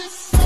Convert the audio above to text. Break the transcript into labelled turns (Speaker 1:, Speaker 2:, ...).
Speaker 1: this.